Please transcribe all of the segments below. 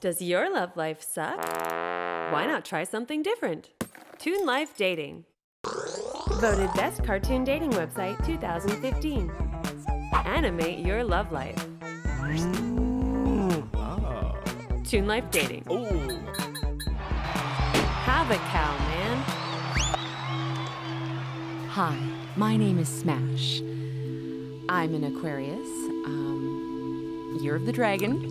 Does your love life suck? Why not try something different? Toon Life Dating. Voted Best Cartoon Dating Website 2015. Animate your love life. Toon Life Dating. Have a cow, man. Hi, my name is Smash. I'm an Aquarius, um, Year of the Dragon.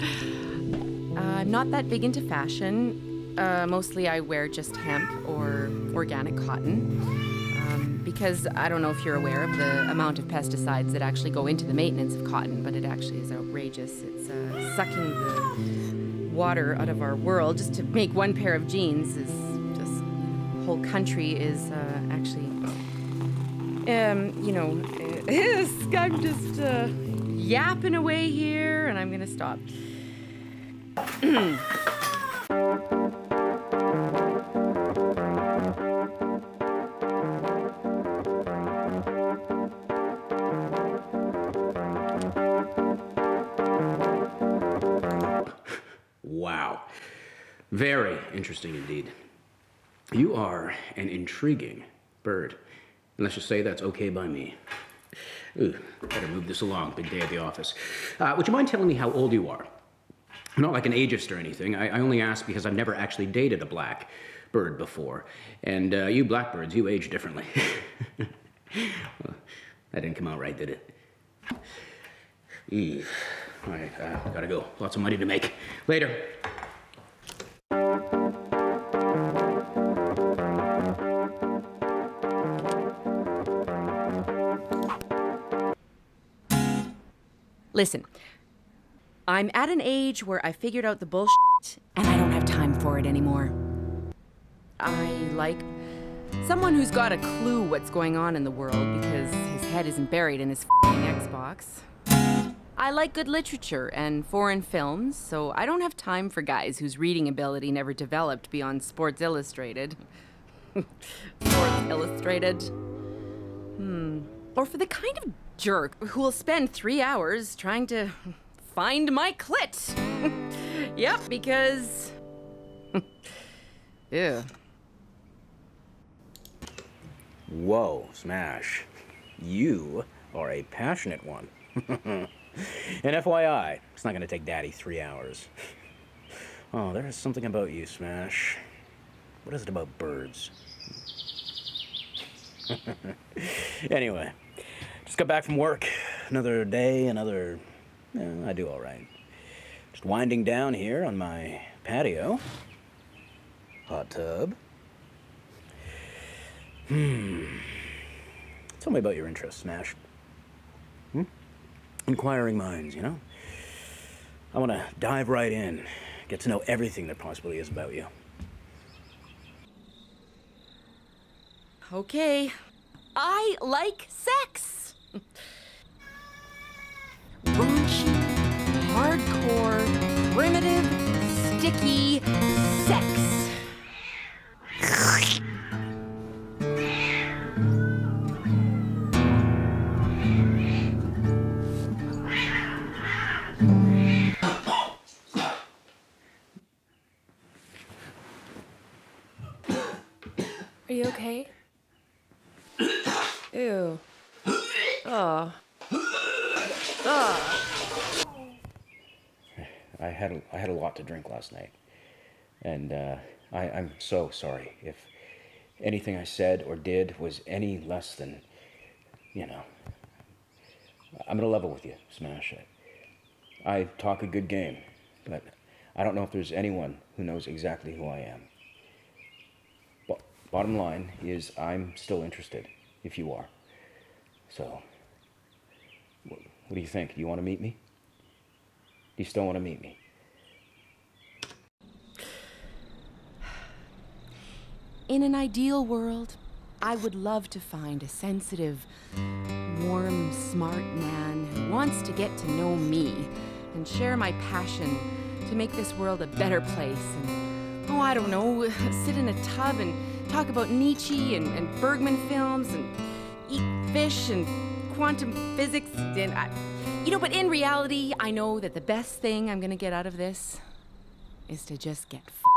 Uh, I'm not that big into fashion. Uh, mostly I wear just hemp or organic cotton. Um, because I don't know if you're aware of the amount of pesticides that actually go into the maintenance of cotton, but it actually is outrageous. It's uh, sucking the water out of our world just to make one pair of jeans is just whole country is uh, actually um you know i'm just uh, yapping away here and i'm gonna stop Wow. Very interesting indeed. You are an intriguing bird. And let's just say that's okay by me. Ooh, better move this along. Big day at the office. Uh, would you mind telling me how old you are? Not like an ageist or anything. I, I only ask because I've never actually dated a black bird before. And uh, you blackbirds, you age differently. well, that didn't come out right, did it? Eve. All right, uh, gotta go. Lots of money to make. Later. listen i'm at an age where i figured out the bullshit and i don't have time for it anymore i like someone who's got a clue what's going on in the world because his head isn't buried in his xbox I like good literature and foreign films, so I don't have time for guys whose reading ability never developed beyond Sports Illustrated. Sports Illustrated. Hmm. Or for the kind of jerk who will spend three hours trying to find my clit. yep, because. yeah. Whoa, Smash. You are a passionate one. and FYI, it's not going to take Daddy three hours. Oh, there is something about you, Smash. What is it about birds? anyway, just got back from work. Another day, another. Eh, I do all right. Just winding down here on my patio. Hot tub. Hmm. Tell me about your interests, Smash. Hmm? Inquiring minds, you know? I want to dive right in, get to know everything there possibly is about you. Okay. I like sex. Raunchy, hardcore, primitive, sticky sex. Are you okay? Ew. Oh. I had a, I had a lot to drink last night, and uh, I, I'm so sorry if anything I said or did was any less than, you know. I'm gonna level with you, Smash. I, I talk a good game, but I don't know if there's anyone who knows exactly who I am. Bo- bottom line is, I'm still interested, if you are. So, what do you think? Do you want to meet me? Do you still want to meet me? In an ideal world, I would love to find a sensitive, warm, smart man who wants to get to know me and share my passion to make this world a better place. And, oh, I don't know, sit in a tub and talk about Nietzsche and, and Bergman films and eat fish and quantum physics. And I, you know, but in reality, I know that the best thing I'm gonna get out of this is to just get fucked.